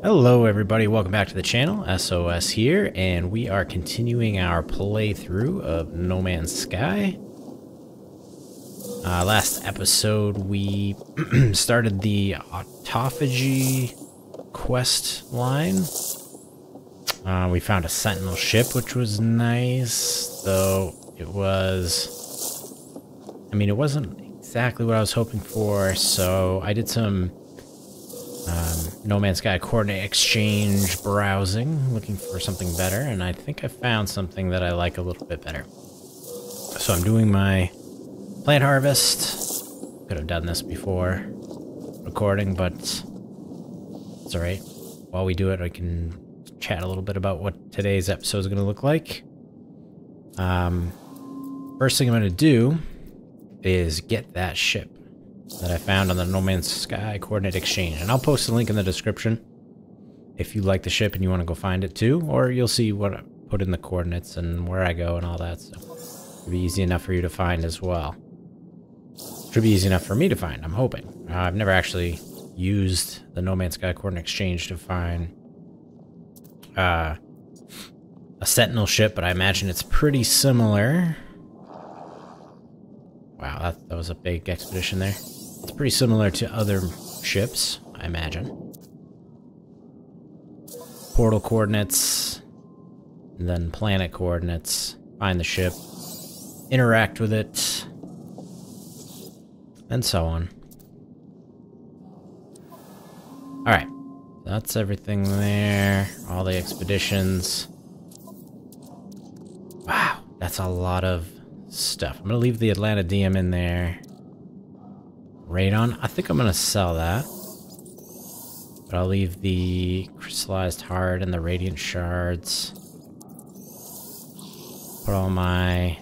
Hello everybody, welcome back to the channel, SOS here, and we are continuing our playthrough of No Man's Sky. Uh, last episode we started the Autophage quest line. Uh, we found a sentinel ship, which was nice, though it was... I mean, it wasn't exactly what I was hoping for, so I did some um, No Man's Sky coordinate exchange browsing, looking for something better, and I think I found something that I like a little bit better. So I'm doing my plant harvest. Could have done this before recording, but it's alright. While we do it, I can chat a little bit about what today's episode is going to look like. Um, first thing I'm going to do is get that ship that I found on the No Man's Sky Coordinate Exchange. And I'll post the link in the description if you like the ship and you want to go find it too. Or you'll see what I put in the coordinates and where I go and all that. So it'll be easy enough for you to find as well. Should be easy enough for me to find, I'm hoping. Uh, I've never actually used the No Man's Sky Coordinate Exchange to find uh, a Sentinel ship, but I imagine it's pretty similar. Wow, that, that was a big expedition there. It's pretty similar to other ships, I imagine. Portal coordinates, then planet coordinates. Find the ship, interact with it, and so on. Alright, that's everything there. All the expeditions. Wow, that's a lot of stuff. I'm gonna leave the Atlantideum in there. Radon, I think I'm gonna sell that. But I'll leave the crystallized heart and the radiant shards. Put all my...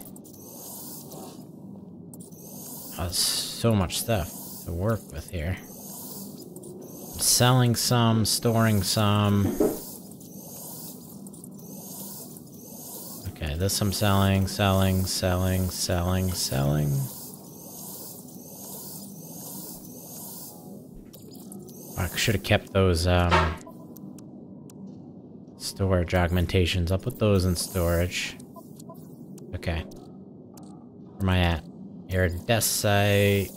Oh, so much stuff to work with here. I'm selling some, storing some. Okay, this I'm selling, selling, selling, selling, selling. I should have kept those um, storage augmentations. I'll put those in storage. Okay. Where am I at? Iridescite,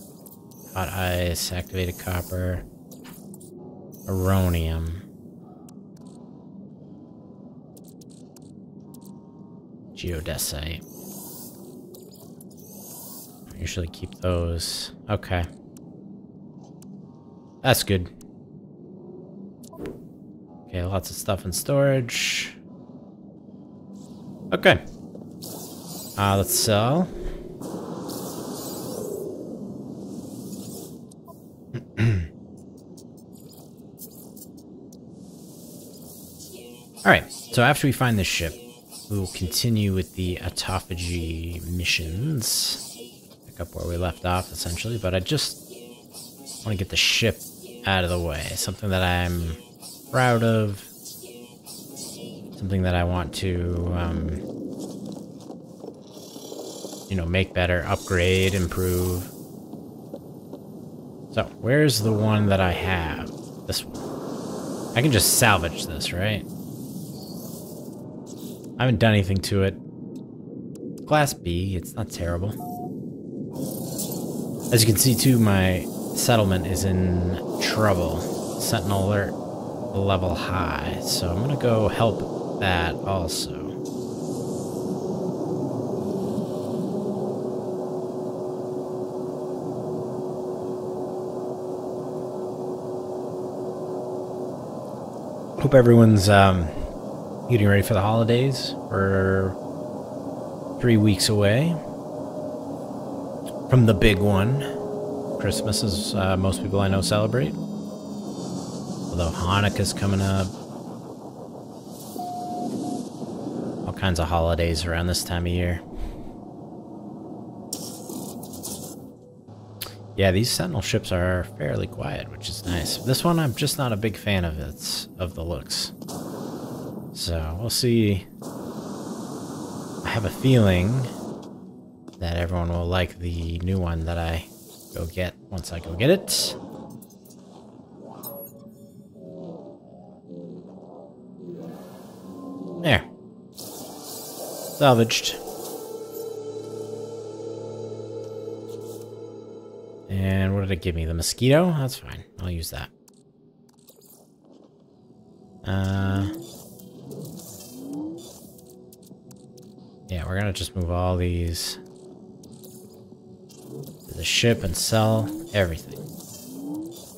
hot ice, activated copper, aronium. Geodesite. I usually keep those. Okay. That's good. Okay, lots of stuff in storage. Okay. Uh, let's sell. Alright, so after we find this ship, we will continue with the Autophage missions. Pick up where we left off, essentially, but I just want to get the ship out of the way. Something that I'm proud of. Something that I want to, um, you know, make better, upgrade, improve. So, where's the one that I have? This one. I can just salvage this, right? I haven't done anything to it. Class B, it's not terrible. As you can see too, my settlement is in trouble. Sentinel alert level high, so I'm gonna go help that also. Hope everyone's um, getting ready for the holidays. We're three weeks away from the big one. Christmas, is uh, most people I know celebrate. Although Hanukkah's coming up. All kinds of holidays around this time of year. Yeah, these Sentinel ships are fairly quiet, which is nice. This one, I'm just not a big fan of its of the looks. So, we'll see. I have a feeling that everyone will like the new one that I go get once I go get it. Salvaged. And what did it give me? The mosquito? That's fine. I'll use that. Uh... Yeah, we're gonna just move all these to the ship and sell everything.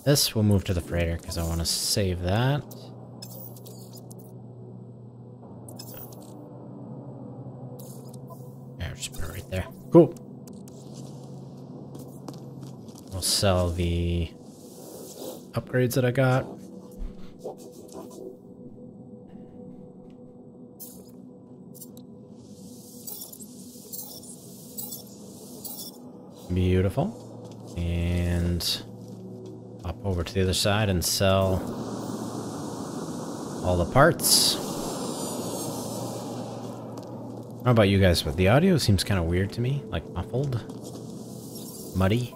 This will move to the freighter because I want to save that. Yeah, just put it right there. Cool. We'll sell the upgrades that I got. Beautiful. And hop over to the other side and sell all the parts. How about you guys? But the audio seems kind of weird to me, like muffled, muddy.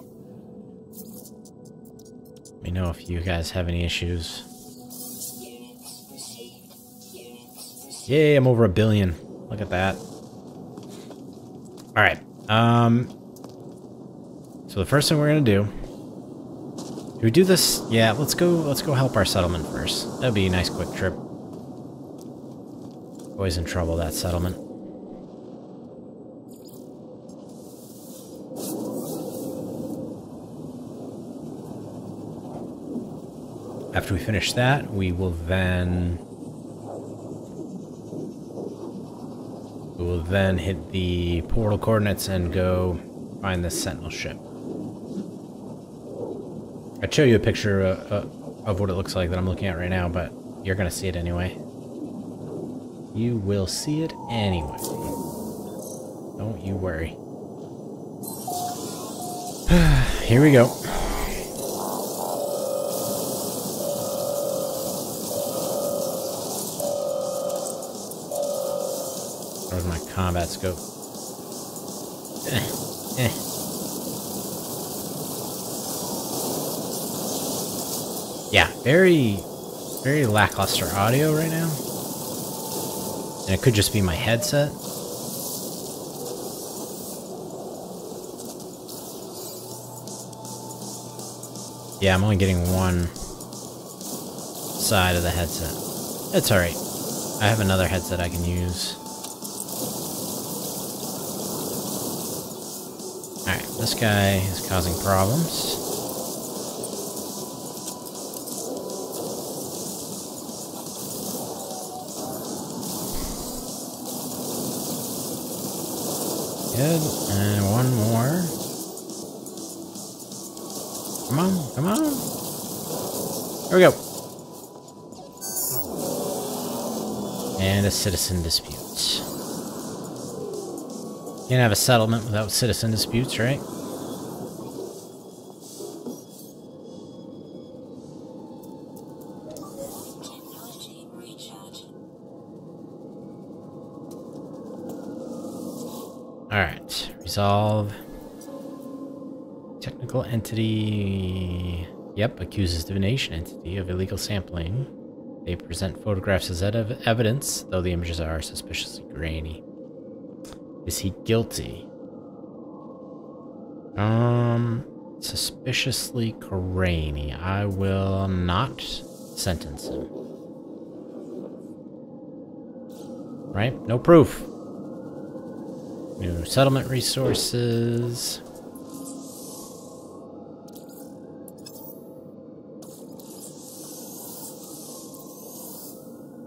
Me know if you guys have any issues. Yay, I'm over a billion. Look at that. All right. Um, so the first thing we're gonna do. Do we do this? Yeah, let's go. Let's go help our settlement first. That'd be a nice quick trip. Always in trouble that settlement. After we finish that, we will then we will then hit the portal coordinates and go find the sentinel ship. I'd show you a picture uh, uh, of what it looks like that I'm looking at right now, but you're gonna see it anyway. You will see it anyway. Don't you worry. Here we go. Where's my combat scope? Eh, eh. Yeah, very, very lackluster audio right now. And it could just be my headset. Yeah, I'm only getting one side of the headset. It's alright. I have another headset I can use. Alright, this guy is causing problems. Good, and one more. Come on, come on. Here we go. And a citizen dispute. You Can't have a settlement without citizen disputes, right? Resolve. Technical entity. Yep, accuses divination entity of illegal sampling. They present photographs as ev evidence, though the images are suspiciously grainy. Is he guilty? Um, suspiciously grainy. I will not sentence him. Right? No proof. New settlement resources.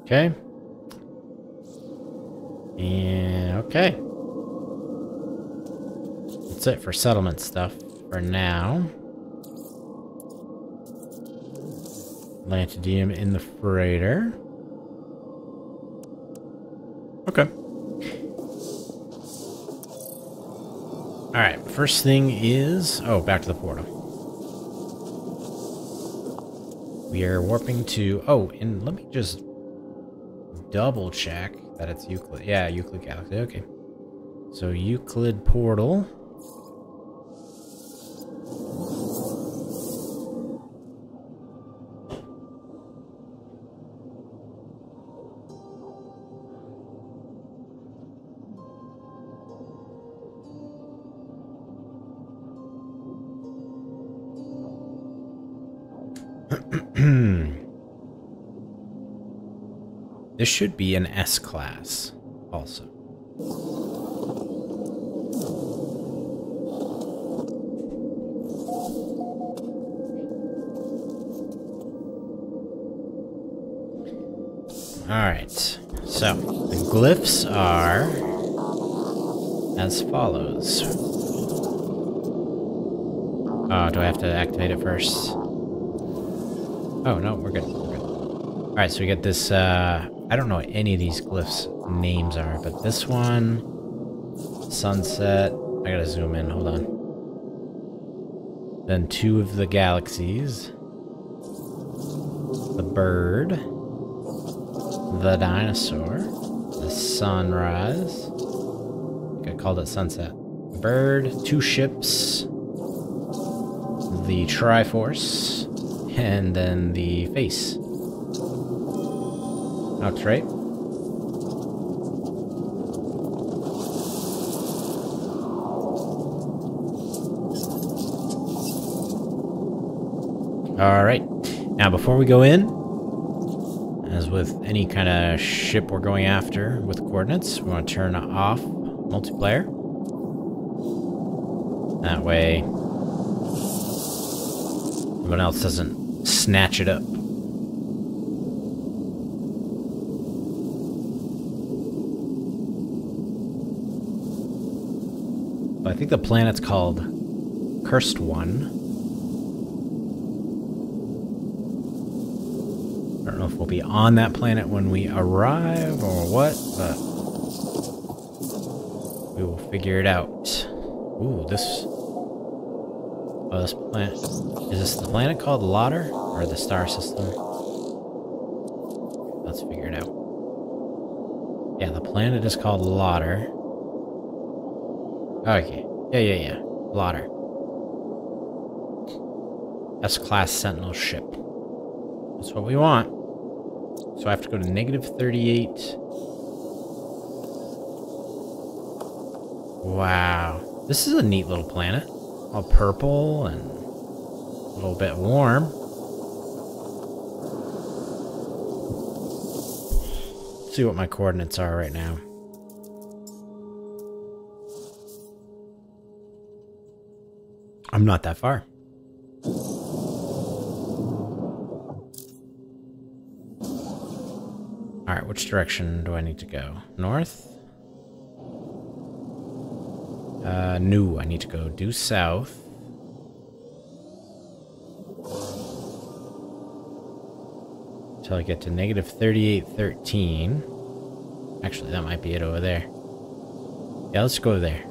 Okay. And okay. That's it for settlement stuff for now. Lantidium in the freighter. Okay. Alright, first thing is... Oh, back to the portal. We are warping to... Oh, and let me just double check that it's Euclid. Yeah, Euclid Galaxy. Okay. So Euclid portal. This should be an S-class also. Alright, so the glyphs are as follows. Oh, do I have to activate it first? Oh, no, we're good. We're good. Alright, so we get this, uh, I don't know what any of these glyphs names are, but this one, sunset, I gotta zoom in, hold on. Then two of the galaxies, the bird, the dinosaur, the sunrise, I, I called it sunset, bird, two ships, the Triforce, and then the face. That's right. Alright. Now, before we go in, as with any kind of ship we're going after with coordinates, we want to turn off multiplayer. That way, everyone else doesn't snatch it up. Think the planet's called Cursed One. I don't know if we'll be on that planet when we arrive or what, but we will figure it out. Ooh, this... Oh, this planet... Is this the planet called Lauder? Or the star system? Let's figure it out. Yeah, the planet is called Lauder. Okay. Yeah, yeah, yeah. Lauder. S-class Sentinel ship. That's what we want. So I have to go to negative 38. Wow. This is a neat little planet. All purple and a little bit warm. Let's see what my coordinates are right now. I'm not that far. Alright, which direction do I need to go? North? Uh, no, I need to go due south. Until I get to negative 3813. Actually, that might be it over there. Yeah, let's go there.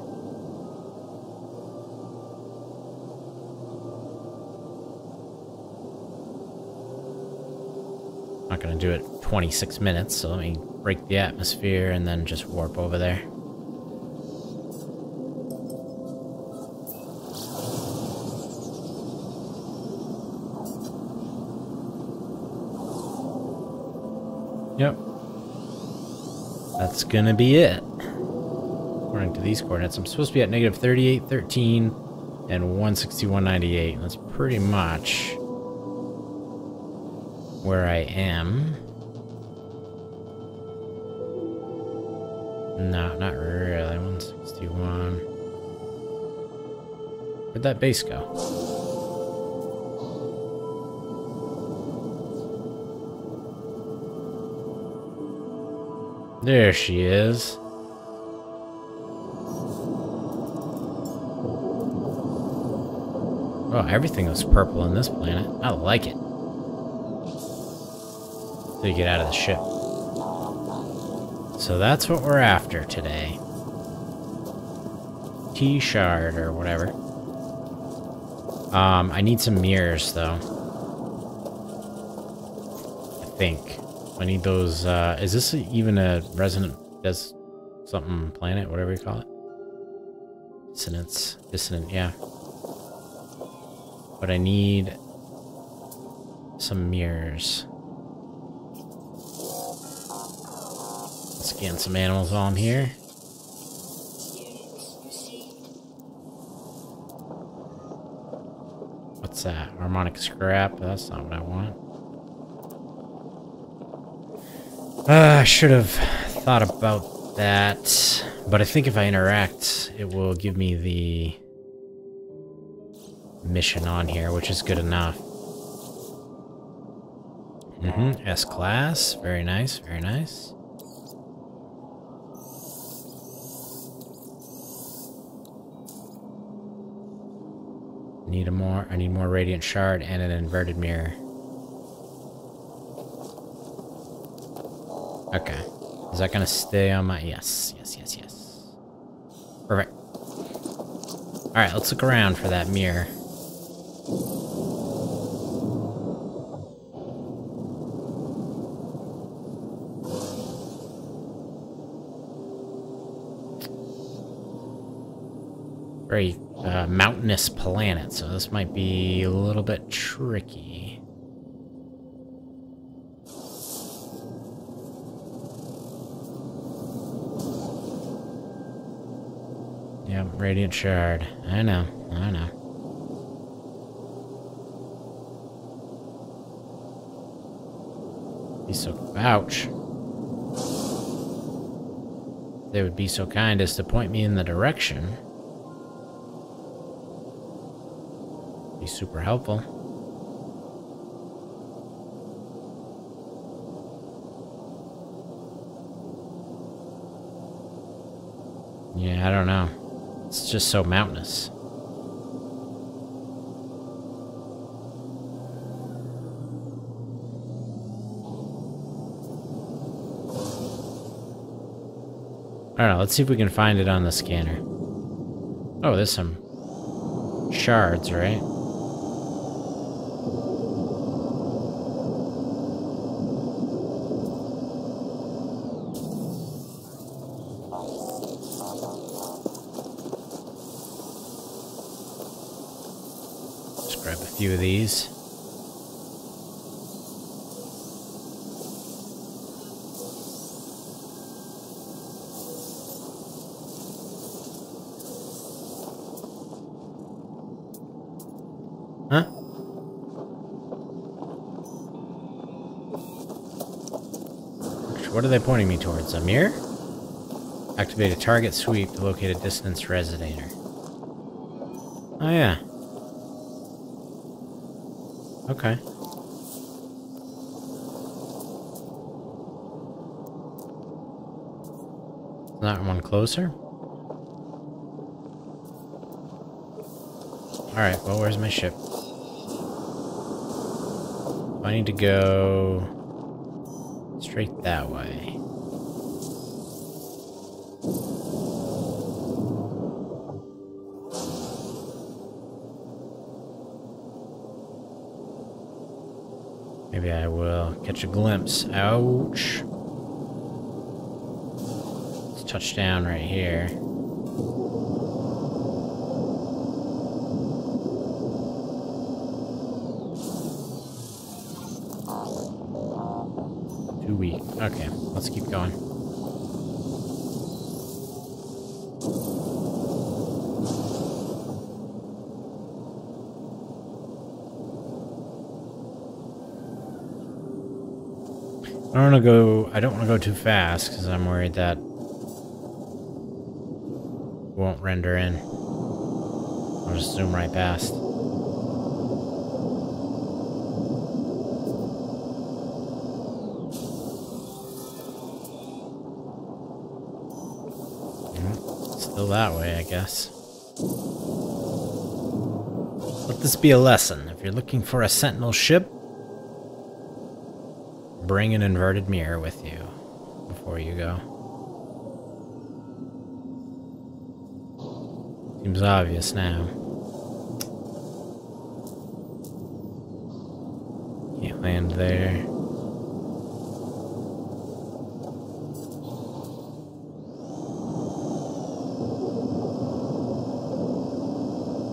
Not gonna do it 26 minutes, so let me break the atmosphere and then just warp over there. Yep. That's gonna be it. According to these coordinates, I'm supposed to be at negative 38, 13, and 161.98. That's pretty much where I am. No, not really. 161. Where'd that base go? There she is. Oh, everything was purple on this planet. I like it. To get out of the ship. So that's what we're after today. T-shard or whatever. Um, I need some mirrors though. I think. I need those, uh, is this even a resonant, does something planet, whatever you call it? Dissonance, dissonant, yeah. But I need some mirrors. Scan some animals I'm here. What's that? Harmonic scrap? That's not what I want. Uh, I should have thought about that, but I think if I interact, it will give me the mission on here, which is good enough. Mm-hmm, S-Class, very nice, very nice. Need a more, I need more Radiant Shard and an Inverted Mirror. Okay. Is that gonna stay on my... Yes, yes, yes, yes. Perfect. Alright, let's look around for that mirror. Very uh, mountainous planet, so this might be a little bit tricky. Yeah, Radiant Shard. I know, I know. Be so... Ouch. They would be so kind as to point me in the direction. Super helpful. Yeah, I don't know. It's just so mountainous. Don't know, let's see if we can find it on the scanner. Oh, there's some shards, right? Few of these. Huh? What are they pointing me towards? A mirror? Activate a target sweep to locate a dissonance resonator. Oh yeah. Okay. Not one closer? Alright, well, where's my ship? I need to go straight that way. Catch a glimpse. Ouch. Let's touch down right here. Too weak. Okay, let's keep going. To go, I don't want to go too fast because I'm worried that won't render in. I'll just zoom right past. Still that way, I guess. Let this be a lesson. If you're looking for a sentinel ship, bring an inverted mirror with you before you go. Seems obvious now. Can't land there.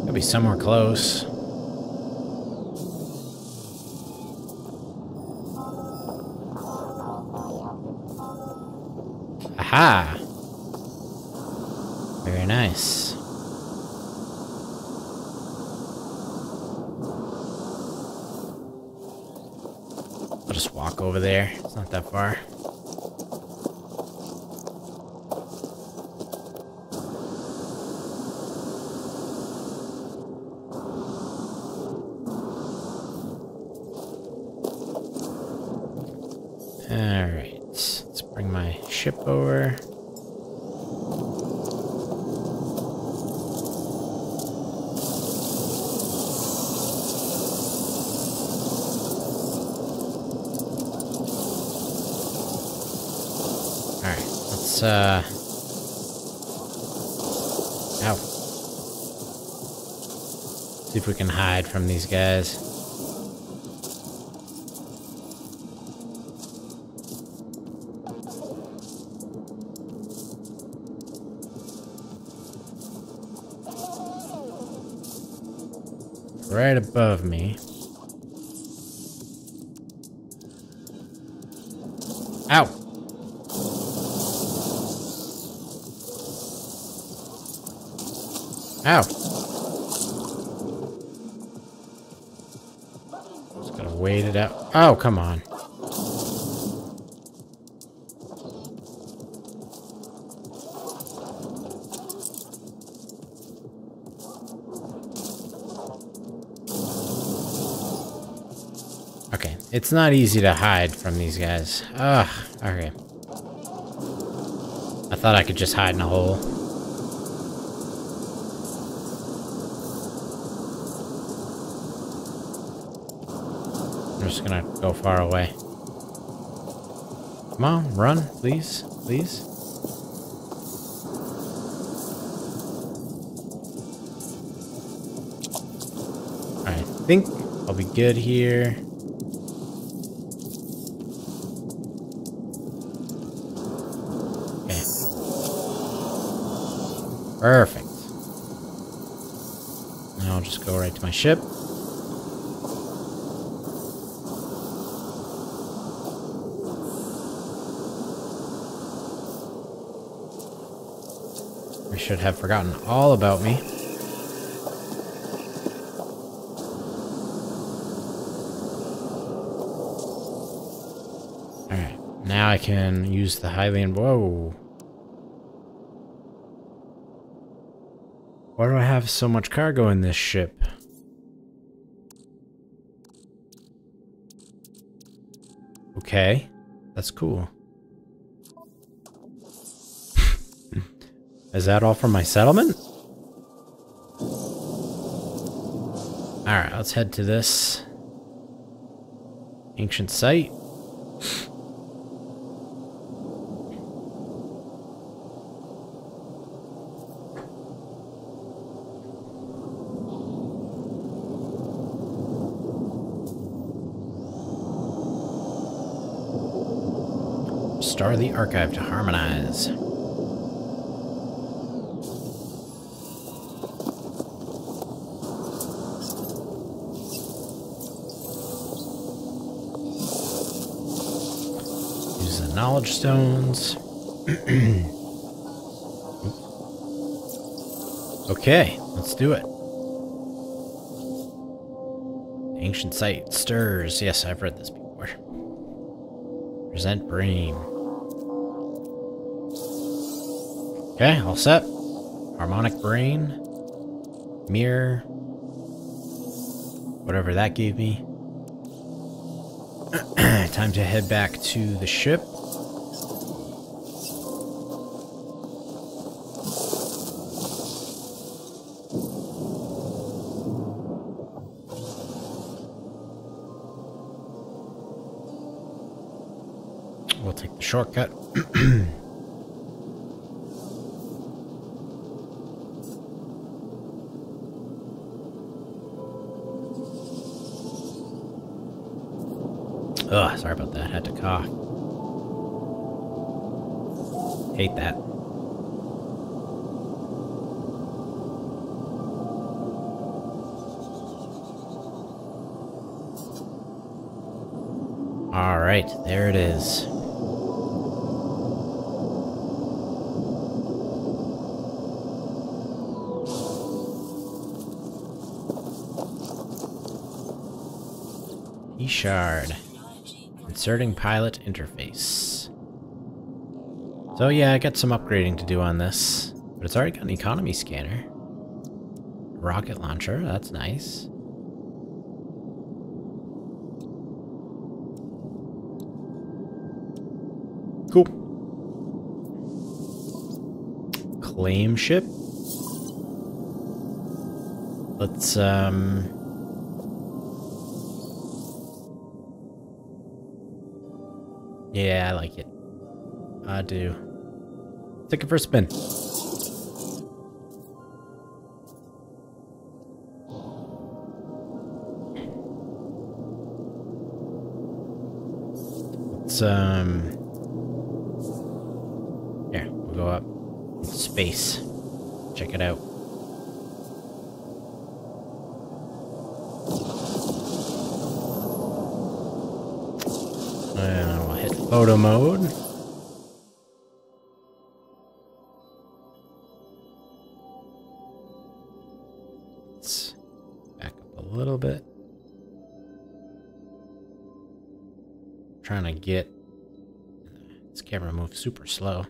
Gotta be somewhere close. Aha! Very nice. I'll just walk over there. It's not that far. Alright, let's bring my ship over. Alright, let's, uh... Ow. See if we can hide from these guys. Right above me. Ow! Ow! Just gotta wait it out. Oh, come on. Okay, it's not easy to hide from these guys. Ugh, okay. I thought I could just hide in a hole. Just gonna go far away. Come on, run, please, please. I think I'll be good here. Okay. Perfect. Now I'll just go right to my ship. Should have forgotten all about me. Alright, now I can use the Hylian. Whoa. Why do I have so much cargo in this ship? Okay, that's cool. Is that all from my settlement? Alright, let's head to this ancient site. Star the archive to harmonize. Use the knowledge stones. okay, let's do it. Ancient site stirs. Yes, I've read this before. Present Bream. Okay, all set. Harmonic brain. Mirror. Whatever that gave me. Time to head back to the ship. Shortcut. Ugh, sorry about that. Had to cough. Hate that. All right, there it is. E-shard. Inserting pilot interface. So yeah, I got some upgrading to do on this, but it's already got an economy scanner. Rocket launcher, that's nice. Cool. Claim ship. Let's, um... Yeah, I like it. I do. Take it for a spin. Let's, um... Here, we'll go up. Space. Check it out. And we'll hit photo mode. Let's back up a little bit. Trying to get this camera move super slow.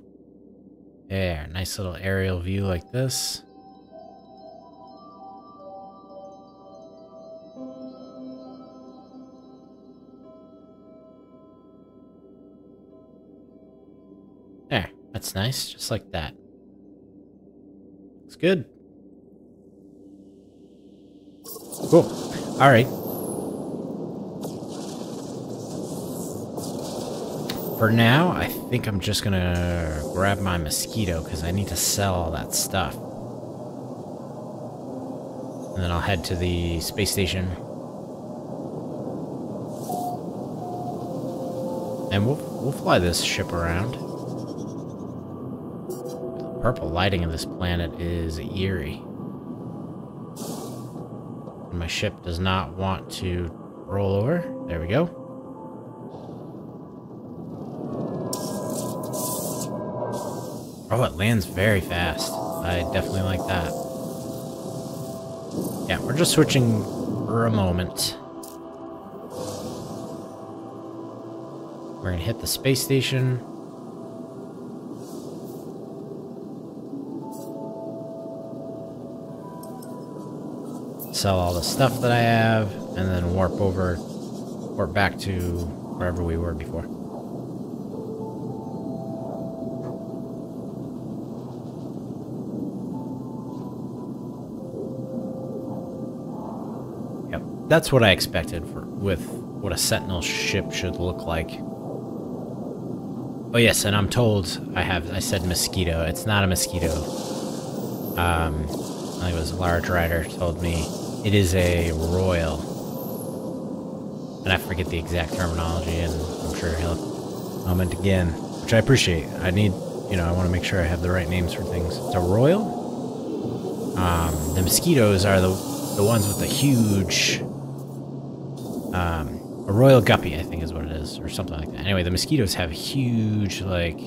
There, nice little aerial view like this. That's nice, just like that. Looks good. Cool. All right. For now, I think I'm just gonna grab my mosquito because I need to sell all that stuff. And then I'll head to the space station. And we'll, we'll fly this ship around. Purple lighting of this planet is eerie. And my ship does not want to roll over. There we go. Oh, it lands very fast. I definitely like that. Yeah, we're just switching for a moment. We're gonna hit the space station. Sell all the stuff that I have, and then warp over, warp back to wherever we were before. Yep, that's what I expected for with what a Sentinel ship should look like. Oh yes, and I'm told I have I said mosquito. It's not a mosquito. Um, I think it was a large rider told me it is a royal. And I forget the exact terminology, and I'm sure he'll comment again, which I appreciate. I need, you know, I want to make sure I have the right names for things. It's a royal. Um, the mosquitoes are the the ones with the huge, um, a royal guppy, I think is what it is, or something like that. Anyway, the mosquitoes have huge, like,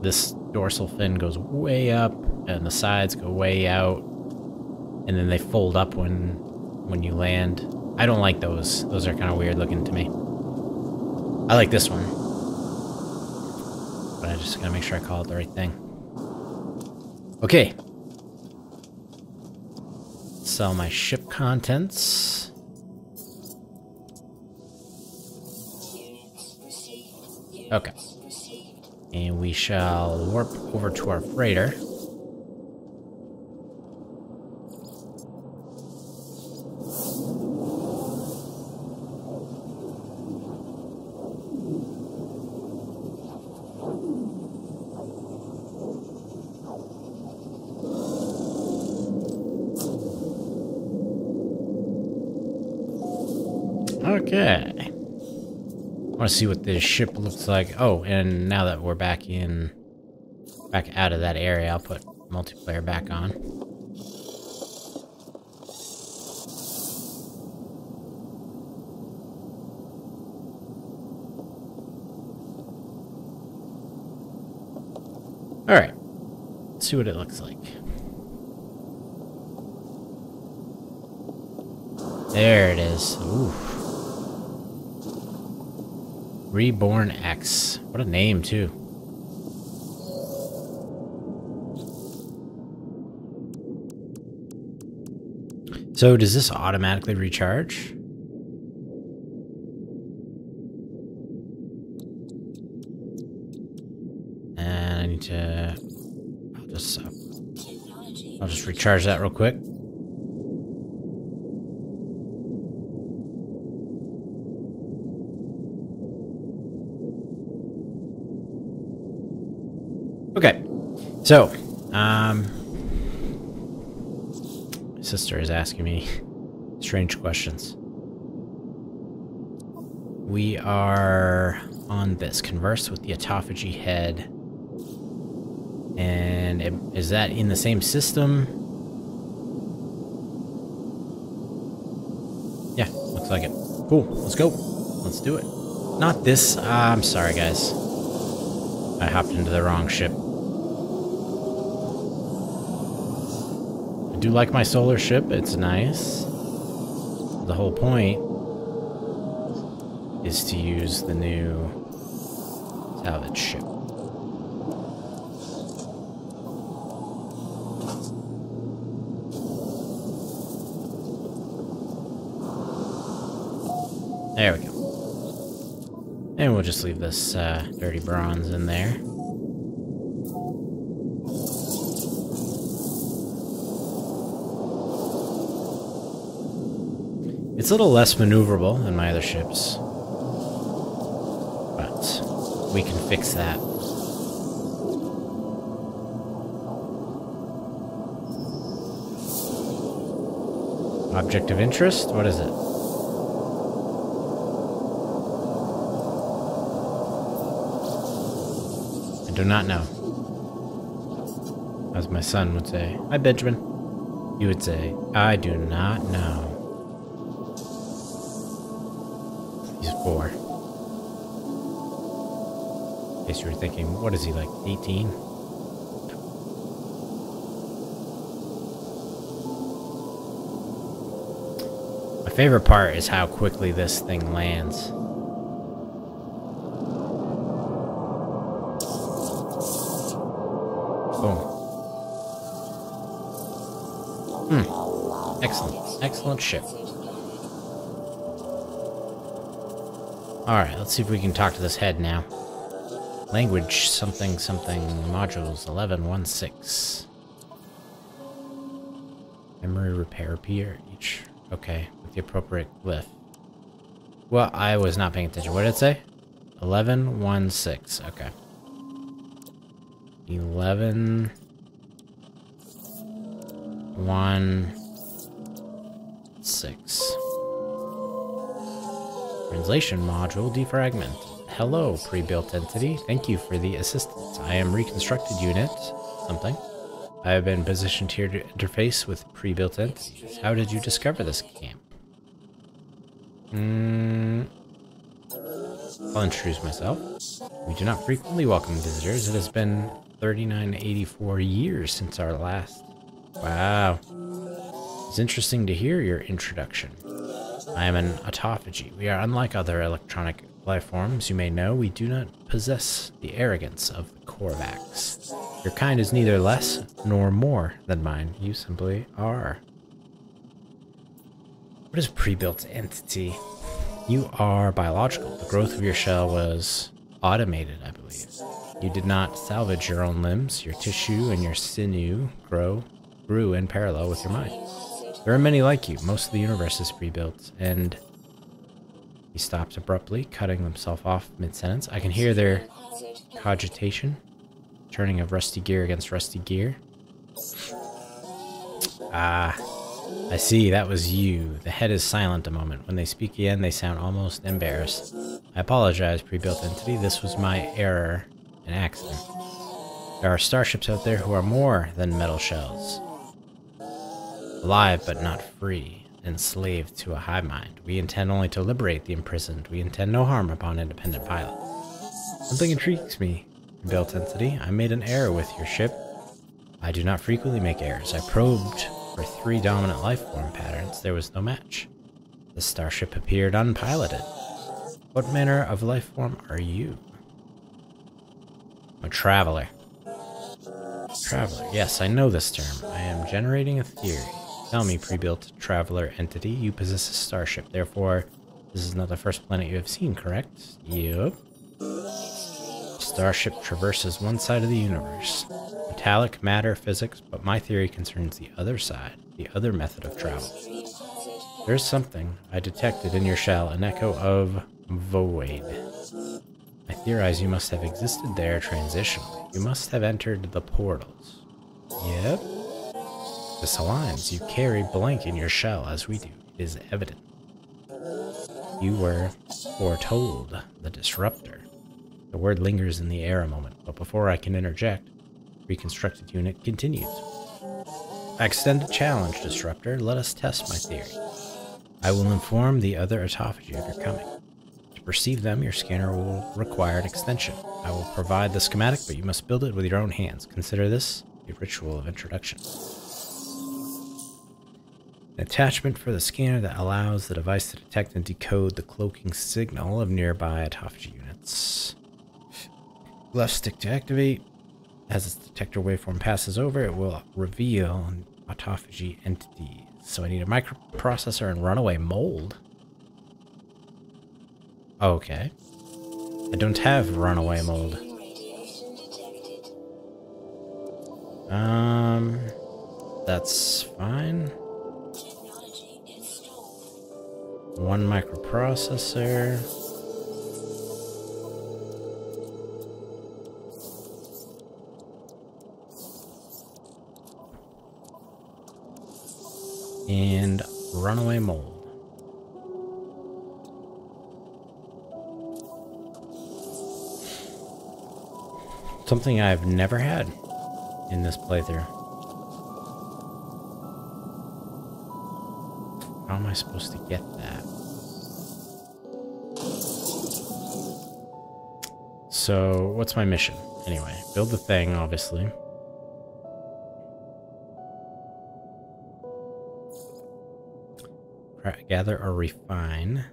this dorsal fin goes way up, and the sides go way out, and then they fold up when when you land. I don't like those. Those are kind of weird looking to me. I like this one. But I just gotta make sure I call it the right thing. Okay. Sell my ship contents. Okay. And we shall warp over to our freighter. Want to see what this ship looks like. Oh, and now that we're back in, back out of that area, I'll put multiplayer back on. All right. Let's see what it looks like. There it is. Ooh. Reborn X. What a name, too. So, does this automatically recharge? And I need to... I'll just... Uh, I'll just recharge that real quick. Okay, so, um, my sister is asking me strange questions. We are on this. Converse with the Autophage head. And it, is that in the same system? Yeah, looks like it. Cool, let's go. Let's do it. Not this. Uh, I'm sorry, guys. I hopped into the wrong ship. Do like my solar ship. It's nice. The whole point is to use the new salvage ship. There we go. And we'll just leave this uh, dirty bronze in there. It's a little less maneuverable than my other ships. But we can fix that. Object of interest? What is it? I do not know. As my son would say. Hi, Benjamin. You would say, I do not know. Four. In case you were thinking, what is he, like 18? My favorite part is how quickly this thing lands. Boom. Hmm. Excellent. Excellent ship. Alright, let's see if we can talk to this head now. Language something something modules 1116. Memory repair pier each. Okay, with the appropriate glyph. Well, I was not paying attention. What did it say? 1116. Okay. 11 1 6 Translation module defragment. Hello, pre-built entity. Thank you for the assistance. I am reconstructed unit something. I have been positioned here to interface with pre-built entities. How did you discover this camp? Hmm. I'll introduce myself. We do not frequently welcome visitors. It has been 3984 years since our last. Wow. It's interesting to hear your introduction. I am an Autophage. We are unlike other electronic life forms you may know. We do not possess the arrogance of the Korvax. Your kind is neither less nor more than mine. You simply are. What is pre-built entity? You are biological. The growth of your shell was automated, I believe. You did not salvage your own limbs. Your tissue and your sinew grow grew in parallel with your mind. There are many like you. Most of the universe is pre-built, and he stops abruptly, cutting himself off mid-sentence. I can hear their cogitation, turning of rusty gear against rusty gear. Ah, I see, that was you. The head is silent a moment. When they speak again, they sound almost embarrassed. I apologize, pre-built entity. This was my error, an accident. There are starships out there who are more than metal shells. Alive but not free, enslaved to a hive mind. We intend only to liberate the imprisoned. We intend no harm upon independent pilots. Something intrigues me, built entity. I made an error with your ship. I do not frequently make errors. I probed for three dominant life form patterns. There was no match. The starship appeared unpiloted. What manner of life form are you? A traveler. Traveler. Yes, I know this term. I am generating a theory. Tell me, pre-built traveler entity, you possess a starship. Therefore, this is not the first planet you have seen, correct? Yep. starship traverses one side of the universe. Metallic matter physics, but my theory concerns the other side, the other method of travel. There's something I detected in your shell, an echo of void. I theorize you must have existed there transitionally. You must have entered the portals. Yep. This aligns. You carry blank in your shell, as we do. Is evident. You were foretold, the disruptor. The word lingers in the air a moment, but before I can interject, reconstructed unit continues. I extend a challenge, Disruptor. Let us test my theory. I will inform the other Autophage of your coming. To perceive them, your scanner will require an extension. I will provide the schematic, but you must build it with your own hands. Consider this a ritual of introduction. An attachment for the scanner that allows the device to detect and decode the cloaking signal of nearby Autophage units. Left stick to activate. As its detector waveform passes over, it will reveal Autophage entities. So I need a microprocessor and runaway mold. Okay. I don't have runaway mold. Um, that's fine. One microprocessor. And runaway mold. Something I've never had in this playthrough. How am I supposed to get that? So, what's my mission? Anyway, build the thing, obviously. Gather or refine.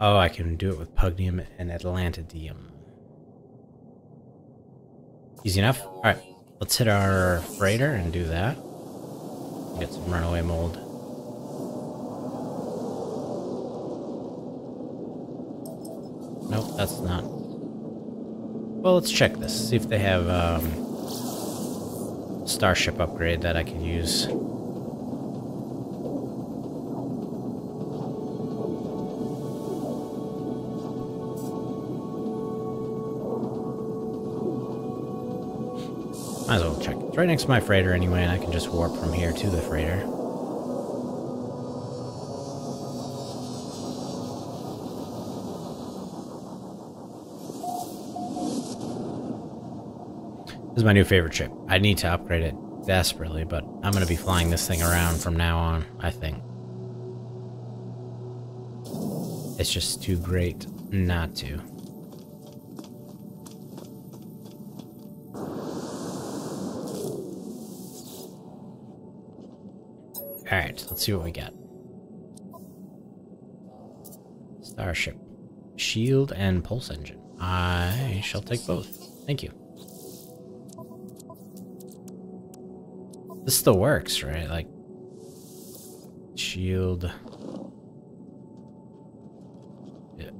Oh, I can do it with Pugneum and Atlantideum. Easy enough? Alright, let's hit our freighter and do that. Get some runaway mold. Nope, that's not. Well, let's check this. See if they have um, starship upgrade that I could use. It's right next to my freighter anyway, and I can just warp from here to the freighter. This is my new favorite ship. I need to upgrade it desperately, but I'm going to be flying this thing around from now on, I think. It's just too great not to. Let's see what we get. Starship. Shield and pulse engine. I shall take both. Thank you. This still works, right? Like, shield. Yeah.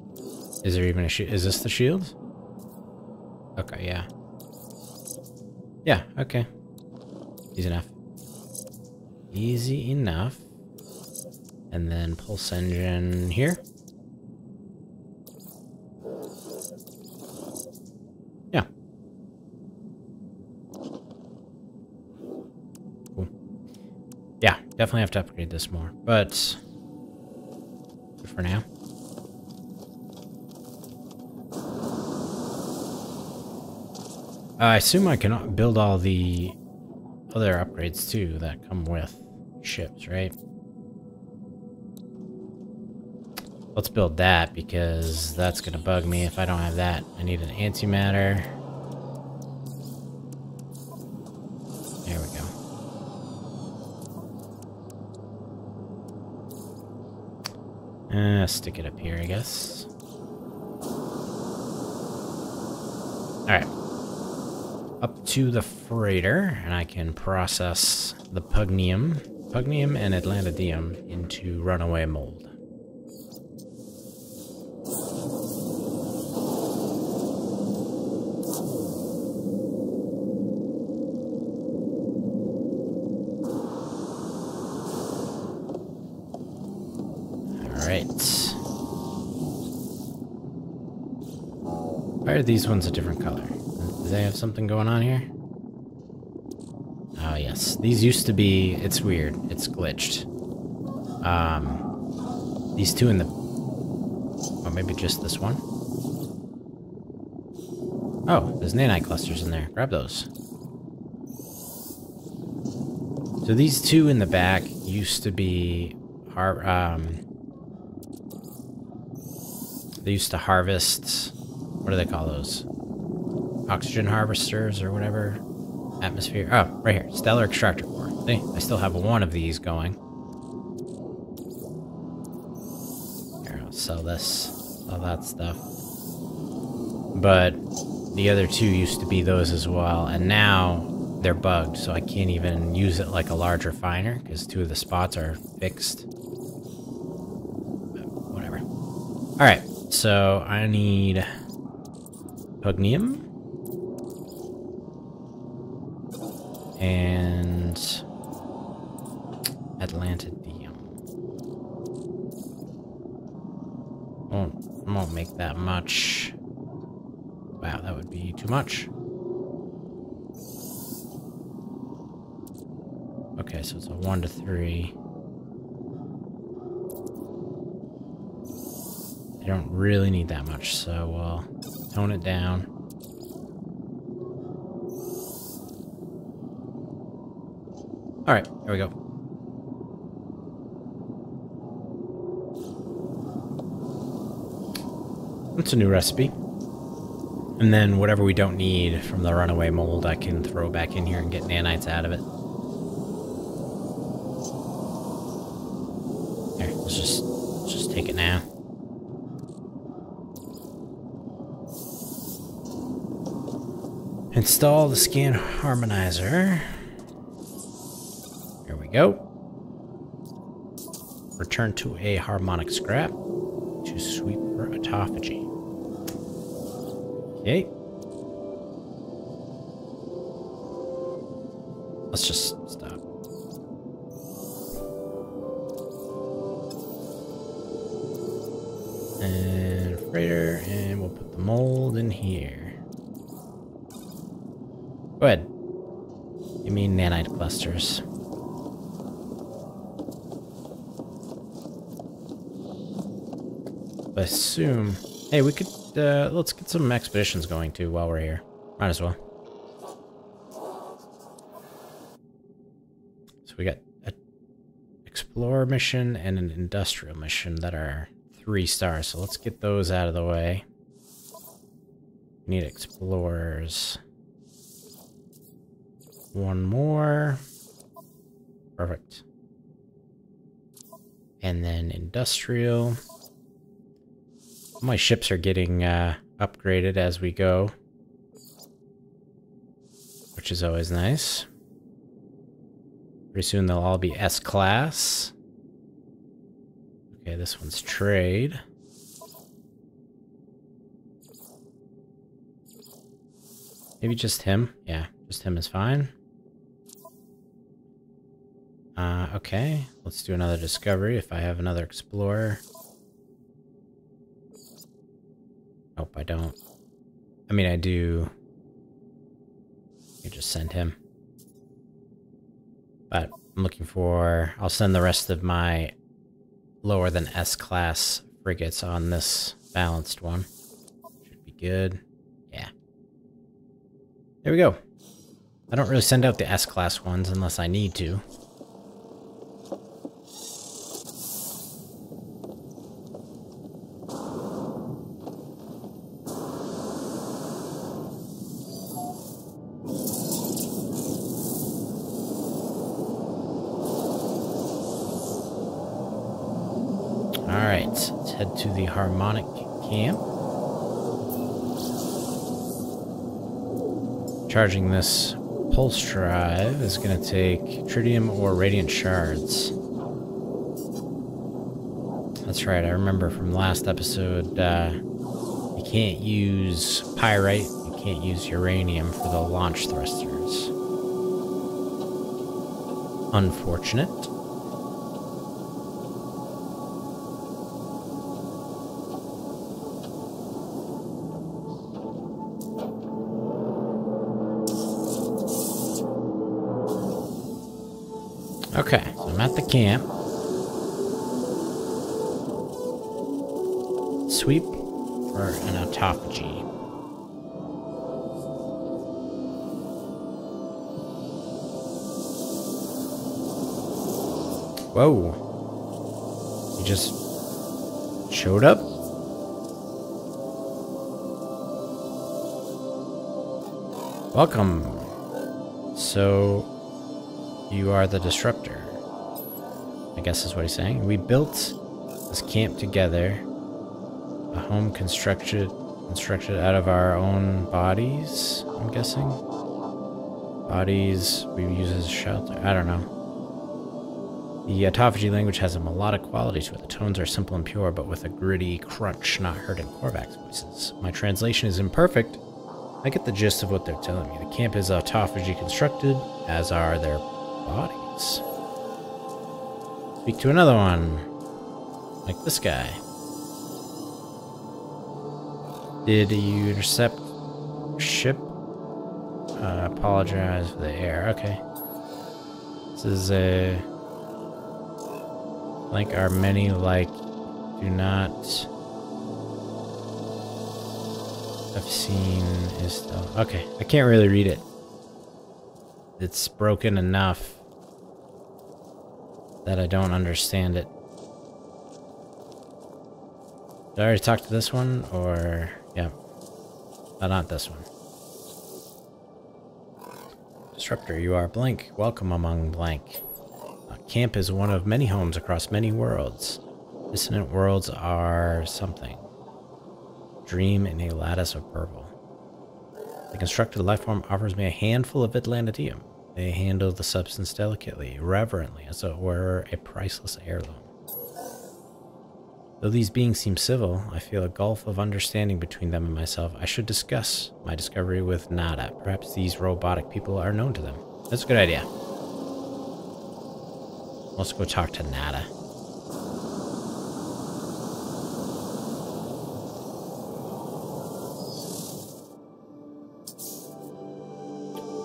Is there even a shield? Is this the shield? Okay, yeah. Yeah, okay. Easy enough. Easy enough. And then pulse engine here. Yeah. Cool. Yeah, definitely have to upgrade this more, but for now. I assume I can build all the other upgrades too that come with ships, right? Let's build that because that's going to bug me if I don't have that. I need an antimatter. There we go. Uh, stick it up here, I guess. Alright. Up to the freighter, and I can process the pugneum Pugneum and Atlantideum into runaway mold. Are these ones a different color? Do they have something going on here? Oh, yes. These used to be... It's weird. It's glitched. Um, these two in the... Or maybe just this one? Oh, there's nanite clusters in there. Grab those. So these two in the back used to be... Har um, they used to harvest... What do they call those? Oxygen harvesters or whatever? Atmosphere. Oh, right here. Stellar extractor core. See? I still have one of these going. Here, I'll sell this. All that stuff. But the other two used to be those as well. And now they're bugged, so I can't even use it like a large refiner because two of the spots are fixed. Whatever. Alright, so I need Pugneum. And Atlantideum. Won't, won't make that much. Wow, that would be too much. Okay, so it's a one to three. I don't really need that much, so we'll tone it down. Alright, here we go. That's a new recipe. And then whatever we don't need from the runaway mold, I can throw back in here and get nanites out of it. Here, let's just, let's just take it now. Install the scan harmonizer. Here we go. Return to a harmonic scrap to sweep for Autophage. Okay. Go ahead. Give me nanite clusters. I assume... Hey, we could... Uh, let's get some expeditions going, too, while we're here. Might as well. So we got an explorer mission and an industrial mission that are three stars. So let's get those out of the way. We need explorers. One more. Perfect. And then industrial. My ships are getting uh, upgraded as we go. Which is always nice. Pretty soon they'll all be S-class. Okay, this one's trade. Maybe just him? Yeah, just him is fine. Uh, okay, let's do another discovery if I have another explorer. Nope, I don't. I mean, I do. You just send him. But I'm looking for... I'll send the rest of my lower than S-class frigates on this balanced one. Should be good. Yeah. There we go. I don't really send out the S-class ones unless I need to. Alright, let's head to the Harmonic Camp. Charging this pulse drive is going to take tritium or radiant shards. That's right, I remember from last episode, uh, you can't use pyrite, you can't use uranium for the launch thrusters. Unfortunate. Okay, so I'm at the camp. Sweep for an Autophage. Whoa. You just showed up? Welcome. So, you are the disruptor. I guess is what he's saying. We built this camp together. A home constructed constructed out of our own bodies, I'm guessing. Bodies we use as shelter. I don't know. The Autophage language has a melodic quality to it. The tones are simple and pure, but with a gritty crunch not heard in Korvax voices. My translation is imperfect. I get the gist of what they're telling me. The camp is Autophage constructed, as are their bodies. Speak to another one. Like this guy. Did you intercept ship? Uh, apologize for the air. Okay. This is a... Like are many like do not have seen is still okay. I can't really read it. It's broken enough that I don't understand it. Did I already talk to this one or yeah. Oh, not this one. Disruptor, you are blank. Welcome among blank. Camp is one of many homes across many worlds. Dissonant worlds are something. Dream in a lattice of purple. The constructed life form offers me a handful of Atlantium. They handle the substance delicately, reverently, as though it were a priceless heirloom. Though these beings seem civil, I feel a gulf of understanding between them and myself. I should discuss my discovery with Nada. Perhaps these robotic people are known to them. That's a good idea. Let's go talk to Nada.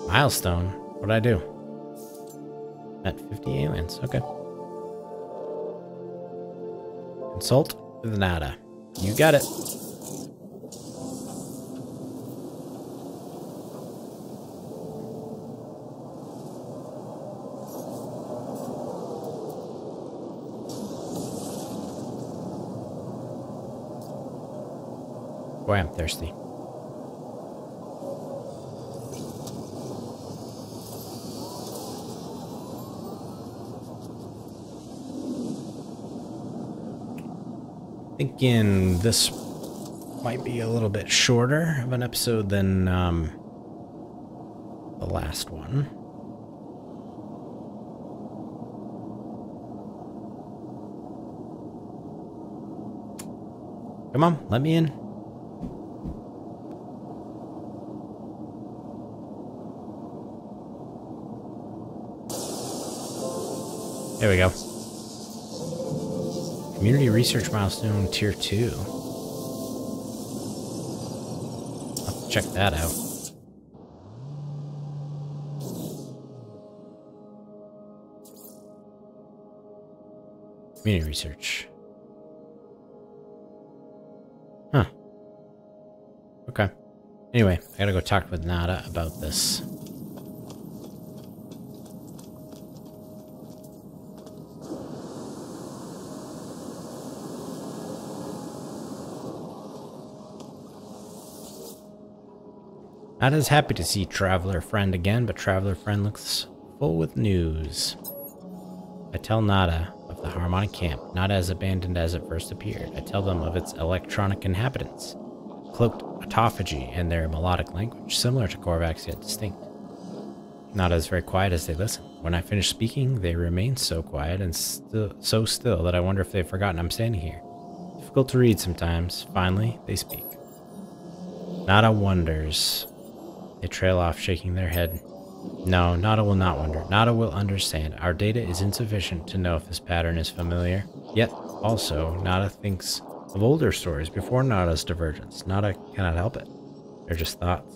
Milestone? What'd I do? At 50 aliens. Okay. Consult with Nada. You got it. Boy, I'm thirsty. Thinking this might be a little bit shorter of an episode than um, the last one. Come on, let me in. There we go. Community Research Milestone Tier 2. I'll check that out. Community Research. Huh. Okay. Anyway, I gotta go talk with Nada about this. Not as happy to see Traveler Friend again, but Traveler Friend looks full with news. I tell Nada of the Harmonic Camp, not as abandoned as it first appeared. I tell them of its electronic inhabitants, cloaked Autophage and their melodic language, similar to Korvax yet distinct. Nada is very quiet as they listen. When I finish speaking, they remain so quiet and still, so still that I wonder if they've forgotten I'm standing here. Difficult to read sometimes. Finally, they speak. Nada wonders they trail off, shaking their head. No, Nada will not wonder. Nada will understand. Our data is insufficient to know if this pattern is familiar. Yet, also, Nada thinks of older stories before Nada's divergence. Nada cannot help it. They're just thoughts.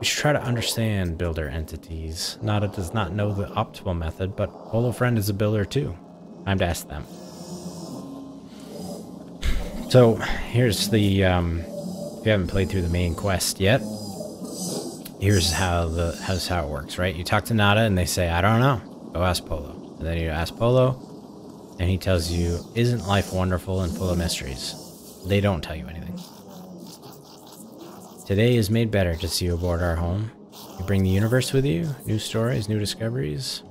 We should try to understand builder entities. Nada does not know the optimal method, but Polo Friend is a builder too. Time to ask them. So, here's the, um, if you haven't played through the main quest yet, here's how the, how's how it works, right? You talk to Nada and they say, I don't know. Go ask Polo. And then you ask Polo, and he tells you, isn't life wonderful and full of mysteries? They don't tell you anything. Today is made better to see you aboard our home. You bring the universe with you, new stories, new discoveries.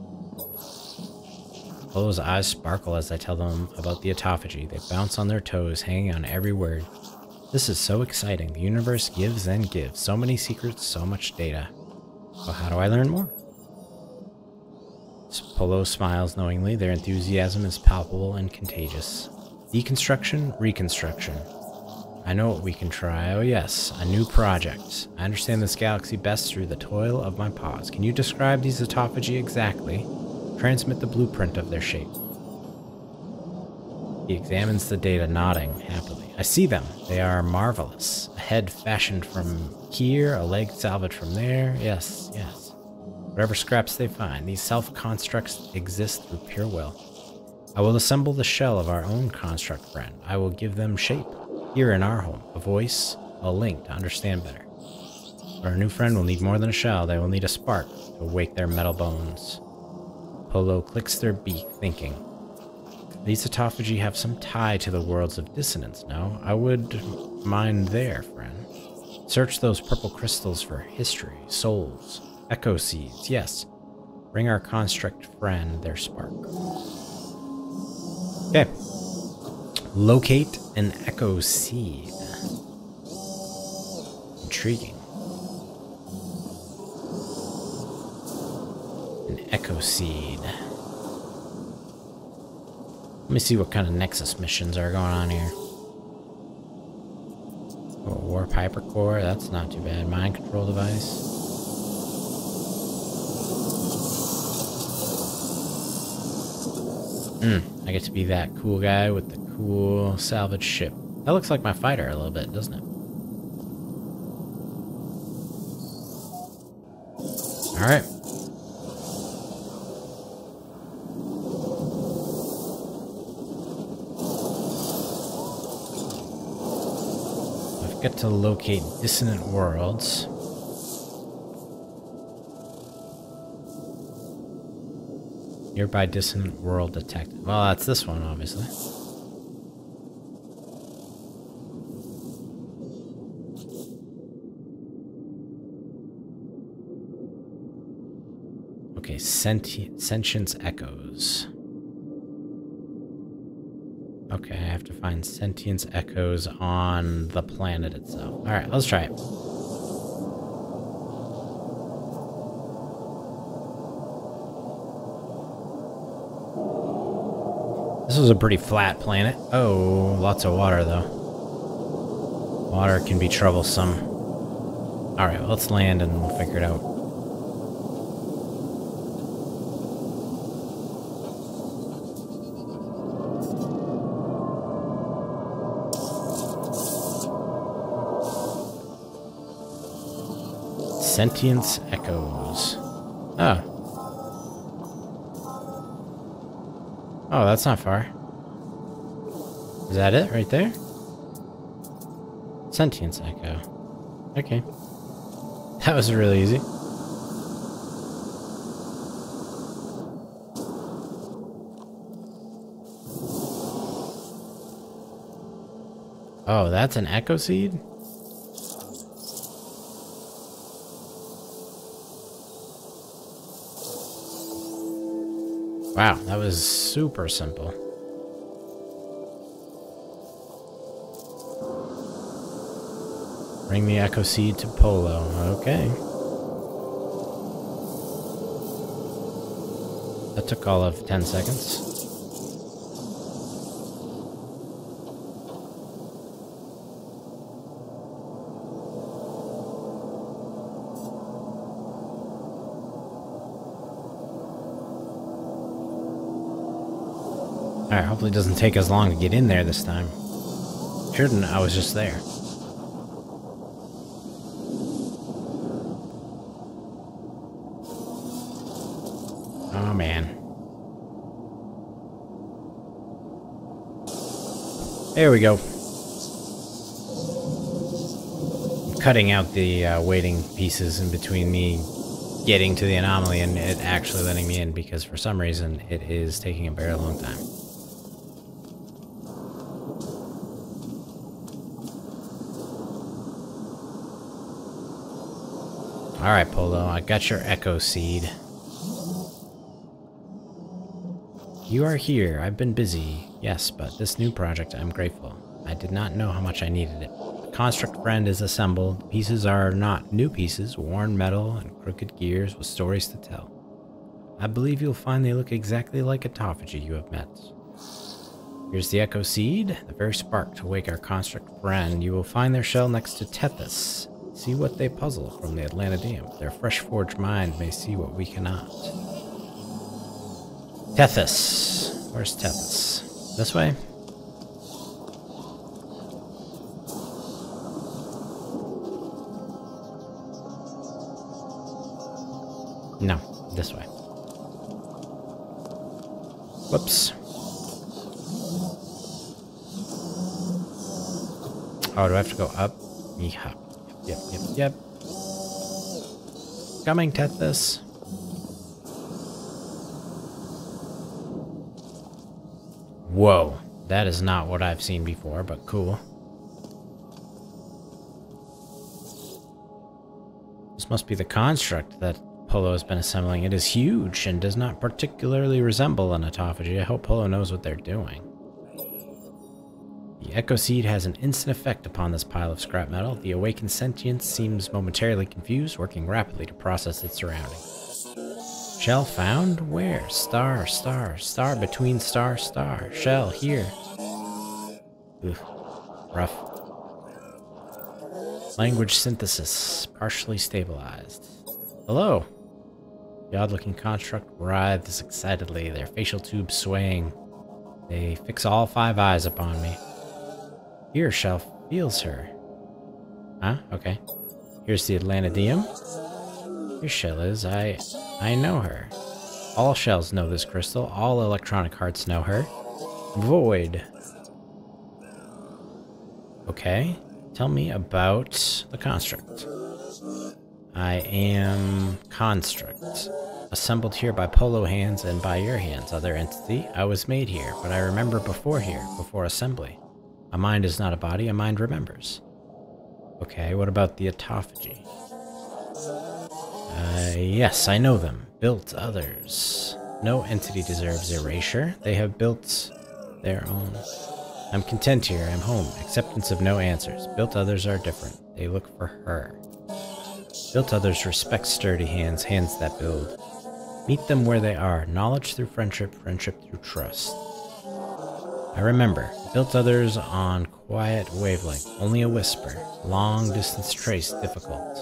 Polo's eyes sparkle as I tell them about the Autophage. They bounce on their toes, hanging on every word. This is so exciting. The universe gives and gives. So many secrets, so much data. So how do I learn more? Polo smiles knowingly. Their enthusiasm is palpable and contagious. Deconstruction, reconstruction. I know what we can try. Oh yes, a new project. I understand this galaxy best through the toil of my paws. Can you describe these Autophage exactly? Transmit the blueprint of their shape. He examines the data, nodding happily. I see them. They are marvelous. A head fashioned from here, a leg salvaged from there. Yes, yes. Whatever scraps they find, these self-constructs exist through pure will. I will assemble the shell of our own construct friend. I will give them shape. Here in our home, a voice, a link to understand better. But our new friend will need more than a shell. They will need a spark to awake their metal bones. Polo clicks their beak, thinking. These Autophage have some tie to the worlds of dissonance, no? I would mind there, friend. Search those purple crystals for history, souls, echo seeds, yes. Bring our construct friend their spark. Okay. Locate an echo seed. Intriguing. An echo seed. Let me see what kind of Nexus missions are going on here. Oh, Warp Hypercore, that's not too bad. Mind control device. Hmm, I get to be that cool guy with the cool salvage ship. That looks like my fighter a little bit, doesn't it? Alright. I've to locate dissonant worlds. Nearby dissonant world detected. Well, that's this one, obviously. Okay, senti sentience echoes. Okay, I have to find sentience echoes on the planet itself. Alright, let's try it. This was a pretty flat planet. Oh, lots of water though. Water can be troublesome. Alright, let's land and we'll figure it out. Sentience Echoes. Oh. Oh, that's not far. Is that it right there? Sentience Echo. Okay. That was really easy. Oh, that's an echo seed? Wow, that was super simple. Bring the Echo Seed to Polo. Okay. That took all of 10 seconds. Hopefully doesn't take as long to get in there this time. Shouldn't, I was just there. Oh man. There we go. Cutting out the uh, waiting pieces in between me getting to the anomaly and it actually letting me in because for some reason it is taking a very long time. Alright, Polo, I got your Echo Seed. You are here. I've been busy. Yes, but this new project, I'm grateful. I did not know how much I needed it. The construct friend is assembled. Pieces are not new pieces, worn metal and crooked gears with stories to tell. I believe you'll find they look exactly like Autophage you have met. Here's the Echo Seed, the very spark to wake our construct friend. You will find their shell next to Tethys, See what they puzzle from the Atlantean. Their fresh forged mind may see what we cannot. Tethys. Where's Tethys? This way? No, this way. Whoops. Oh, do I have to go up? Yeah. Yep. Coming, Tethys. Whoa, that is not what I've seen before, but cool. This must be the construct that Polo has been assembling. It is huge and does not particularly resemble an Autophage. I hope Polo knows what they're doing. Echo Seed has an instant effect upon this pile of scrap metal. The awakened sentience seems momentarily confused, working rapidly to process its surroundings. Shell found? Where? Star, star, star between star, star. Shell, here. Ugh. Rough. Language synthesis. Partially stabilized. Hello. The odd-looking construct writhes excitedly, their facial tubes swaying. They fix all five eyes upon me. Here, Shell feels her. Huh? Okay. Here's the Atlantideum. Your Shell is. I I know her. All shells know this crystal. All electronic hearts know her. Void. Okay. Tell me about the construct. I am construct. Assembled here by polo hands and by your hands, other entity. I was made here, but I remember before here, before assembly. A mind is not a body, a mind remembers. Okay, what about the Autophage? Uh, yes, I know them. Built others. No entity deserves erasure. They have built their own. I'm content here. I'm home. Acceptance of no answers. Built others are different. They look for her. Built others respect sturdy hands, hands that build. Meet them where they are. Knowledge through friendship, friendship through trust. I remember, built others on quiet wavelength, only a whisper, long distance trace difficult.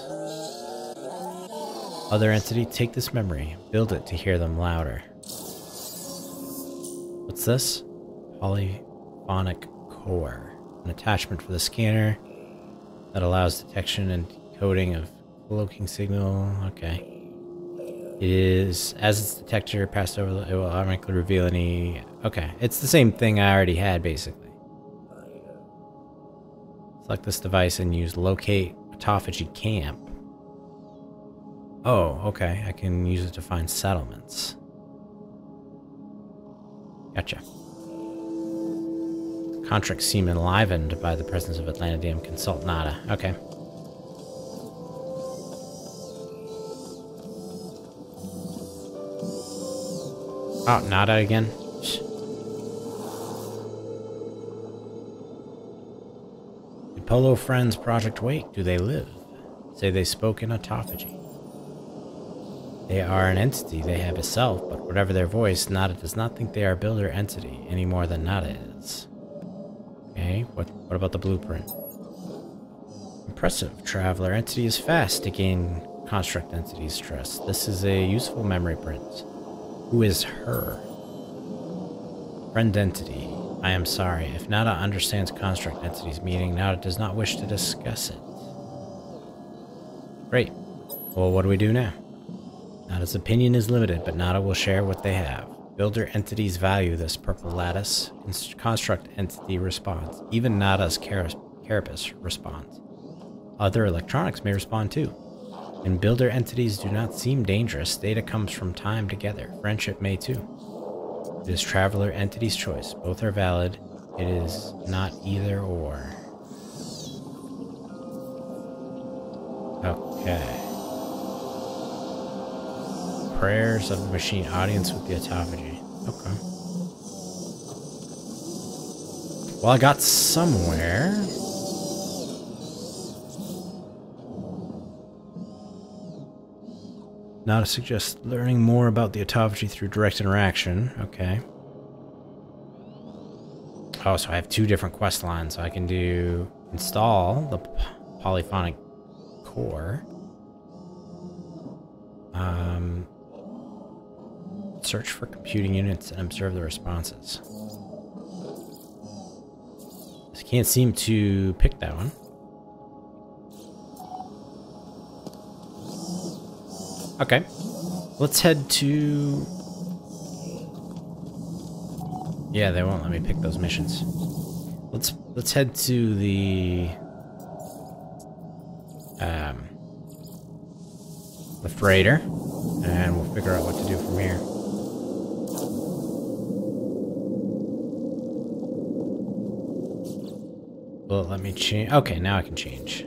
Other entity, take this memory, build it to hear them louder. What's this? Polyphonic core, an attachment for the scanner that allows detection and decoding of cloaking signal. Okay. Is, as its detector passed over, it will automatically reveal any... Okay, it's the same thing I already had, basically. Select this device and use locate Autophage camp. Oh, okay, I can use it to find settlements. Gotcha. Contracts seem enlivened by the presence of Atlantideum. Consult Nada. Okay. Oh, Nada again? The Polo Friends Project Wake, do they live? Say they spoke in Autophage. They are an entity, they have a self, but whatever their voice, Nada does not think they are builder entity any more than Nada is. Okay, what, what about the blueprint? Impressive. Traveler entity is fast to gain construct entity's trust. This is a useful memory print. Who is her? Friend entity. I am sorry. If Nada understands construct entity's meaning, Nada does not wish to discuss it. Great. Well, what do we do now? Nada's opinion is limited, but Nada will share what they have. Builder entities value this purple lattice. Construct entity responds. Even Nada's carapace responds. Other electronics may respond too. And builder entities do not seem dangerous. Data comes from time together. Friendship may too. It is Traveler Entity's choice. Both are valid. It is not either or. Okay. Prayers of the Machine. Audience with the Autophage. Okay. Well, I got somewhere. Now to suggest learning more about the Autophage through direct interaction. Okay. Oh, so I have two different quest lines. So I can do install the polyphonic core. Um, search for computing units and observe the responses. I can't seem to pick that one. Okay. Let's head to... Yeah, they won't let me pick those missions. Let's let's head to the um the freighter and we'll figure out what to do from here. Well, let me change. Okay, now I can change.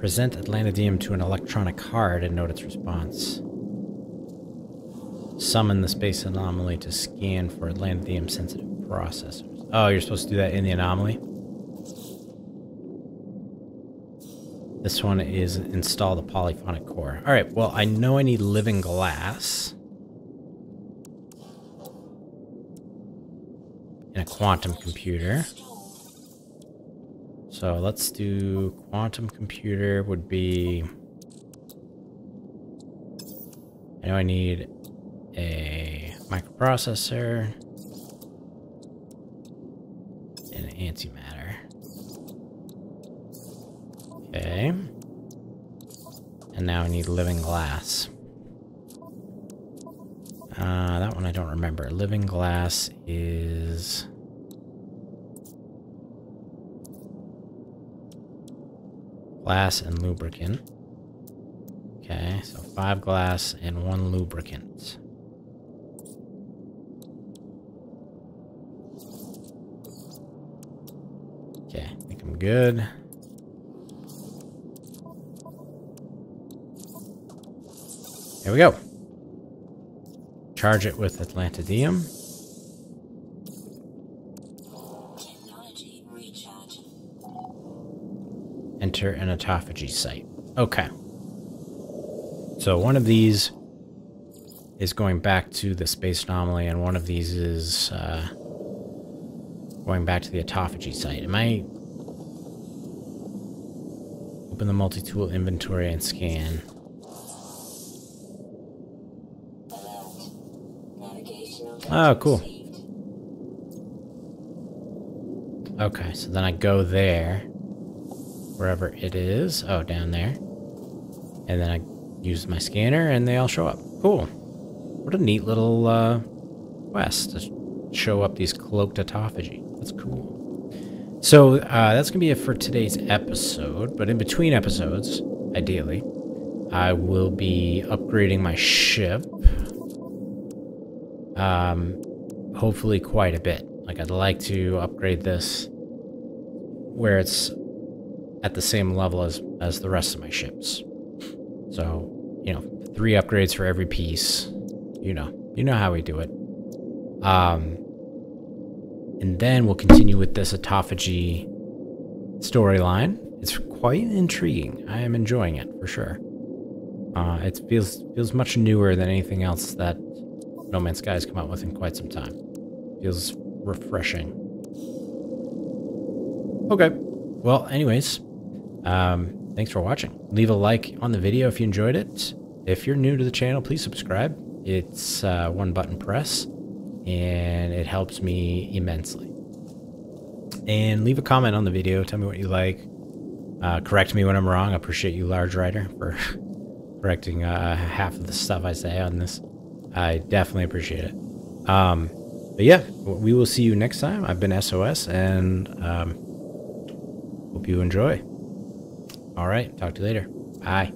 Present Atlantideum to an electronic card and note its response. Summon the space anomaly to scan for Atlantideum sensitive processors. Oh, you're supposed to do that in the anomaly? This one is install the polyphonic core. Alright, well, I know I need living glass. In a quantum computer. So let's do quantum computer would be... I know I need a microprocessor and an antimatter. Okay. And now I need living glass. Uh, that one I don't remember. Living glass is... glass and lubricant. Okay, so five glass and one lubricant. Okay, I think I'm good. There we go. Charge it with Atlantideum. Enter an Autophage site. Okay. So one of these is going back to the space anomaly, and one of these is uh, going back to the Autophage site. Am I... Open the multi-tool inventory and scan. Oh, cool. Okay, so then I go there wherever it is. Oh, down there. And then I use my scanner and they all show up. Cool. What a neat little uh, quest to show up these cloaked Autophage. That's cool. So uh, that's going to be it for today's episode. But in between episodes, ideally, I will be upgrading my ship. Um, hopefully quite a bit. Like I'd like to upgrade this where it's at the same level as, as the rest of my ships. So, you know, three upgrades for every piece. You know, you know how we do it. Um, and then we'll continue with this Autophage storyline. It's quite intriguing. I am enjoying it for sure. Uh, it feels feels much newer than anything else that No Man's Sky has come out with in quite some time. Feels refreshing. Okay. Well, anyways, um, thanks for watching. Leave a like on the video if you enjoyed it. If you're new to the channel, please subscribe. It's uh, one button press, and it helps me immensely. And leave a comment on the video. Tell me what you like. Uh, correct me when I'm wrong. I appreciate you, Large Rider, for correcting uh, half of the stuff I say on this. I definitely appreciate it. Um, but yeah, we will see you next time. I've been SOS, and um, hope you enjoy. All right, talk to you later. Bye.